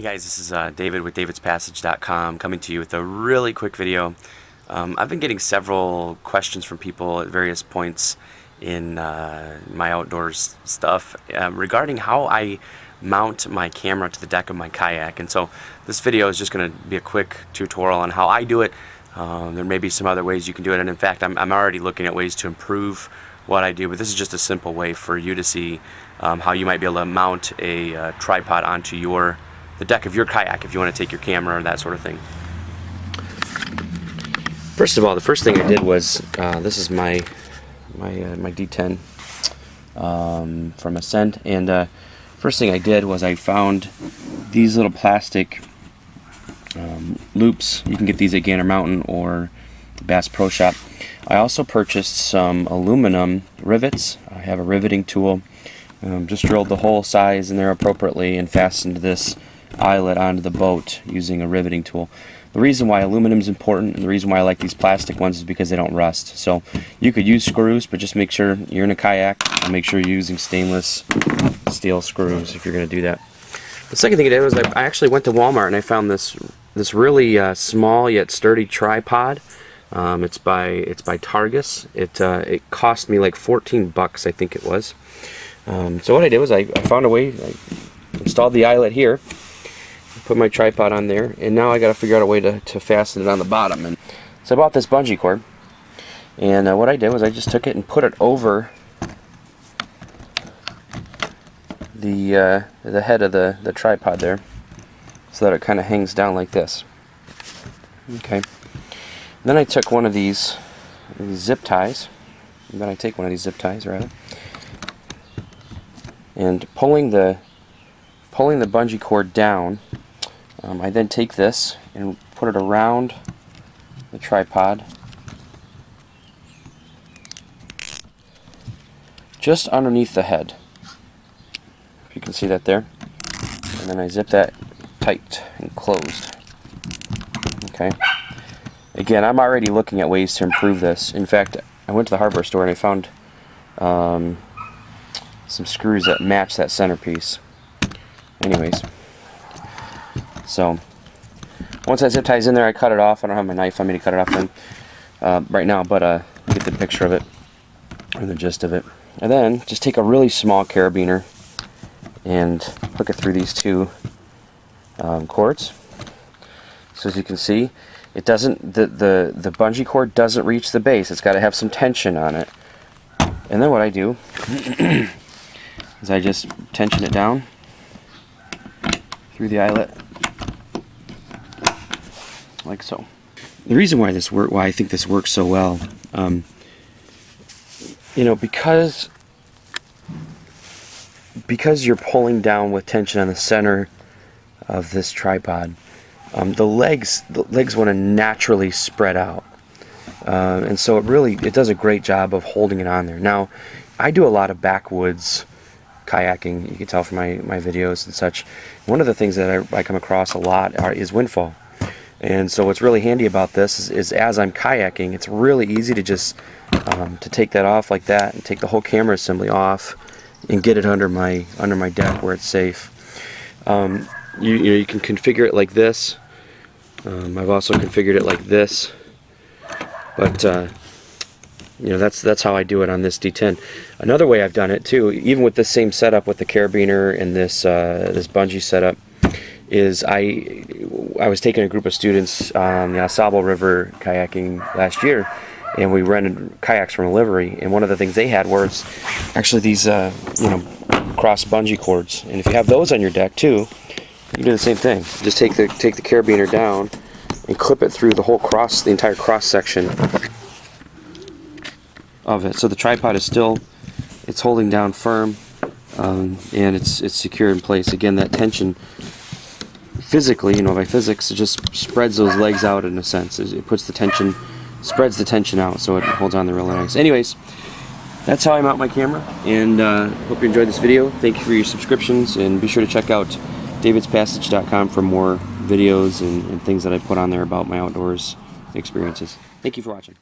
guys, this is uh, David with davidspassage.com coming to you with a really quick video. Um, I've been getting several questions from people at various points in uh, my outdoors stuff um, regarding how I mount my camera to the deck of my kayak and so this video is just going to be a quick tutorial on how I do it. Um, there may be some other ways you can do it and in fact I'm, I'm already looking at ways to improve what I do but this is just a simple way for you to see um, how you might be able to mount a uh, tripod onto your the deck of your kayak if you want to take your camera or that sort of thing. First of all, the first thing I did was uh, this is my my uh, my D10 um, from Ascend, and uh, first thing I did was I found these little plastic um, loops. You can get these at Gander Mountain or Bass Pro Shop. I also purchased some aluminum rivets. I have a riveting tool. Um, just drilled the hole size in there appropriately and fastened this eyelet onto the boat using a riveting tool. The reason why aluminum is important and the reason why I like these plastic ones is because they don't rust. So you could use screws, but just make sure you're in a kayak and make sure you're using stainless steel screws if you're going to do that. The second thing I did was I actually went to Walmart and I found this this really uh, small yet sturdy tripod. Um, it's by it's by Targus. It uh, it cost me like 14 bucks, I think it was. Um, so what I did was I, I found a way. I installed the eyelet here put my tripod on there and now I got to figure out a way to, to fasten it on the bottom. And so I bought this bungee cord and uh, what I did was I just took it and put it over the uh, the head of the, the tripod there so that it kind of hangs down like this. Okay. And then I took one of these, these zip ties. And then I take one of these zip ties rather. And pulling the pulling the bungee cord down um, I then take this and put it around the tripod just underneath the head. If you can see that there. And then I zip that tight and closed. Okay. Again, I'm already looking at ways to improve this. In fact, I went to the hardware store and I found um, some screws that match that centerpiece. Anyways, so once that zip ties in there, I cut it off. I don't have my knife on me to cut it off then, uh, right now, but uh, get the picture of it or the gist of it. And then just take a really small carabiner and hook it through these two um, cords. So as you can see, it doesn't the, the the bungee cord doesn't reach the base. It's got to have some tension on it. And then what I do is I just tension it down through the eyelet like so. The reason why this work, why I think this works so well, um, you know, because because you're pulling down with tension on the center of this tripod, um, the legs the legs want to naturally spread out, uh, and so it really it does a great job of holding it on there. Now, I do a lot of backwoods kayaking. You can tell from my, my videos and such. One of the things that I, I come across a lot are, is windfall. And so what's really handy about this is, is as I'm kayaking, it's really easy to just um, to take that off like that and take the whole camera assembly off and get it under my under my deck where it's safe. Um, you, you, know, you can configure it like this. Um, I've also configured it like this. But uh, you know that's that's how I do it on this D10. Another way I've done it too, even with the same setup with the carabiner and this uh, this bungee setup, is I I was taking a group of students on the Ausable River kayaking last year, and we rented kayaks from a livery. And one of the things they had was actually these, uh, you know, cross bungee cords. And if you have those on your deck too, you do the same thing. Just take the take the carabiner down and clip it through the whole cross, the entire cross section of it. So the tripod is still, it's holding down firm, um, and it's it's secure in place. Again, that tension physically, you know, by physics, it just spreads those legs out in a sense. It puts the tension, spreads the tension out, so it holds on the really nice. Anyways, that's how I mount my camera, and uh, hope you enjoyed this video. Thank you for your subscriptions, and be sure to check out davidspassage.com for more videos and, and things that I put on there about my outdoors experiences. Thank you for watching.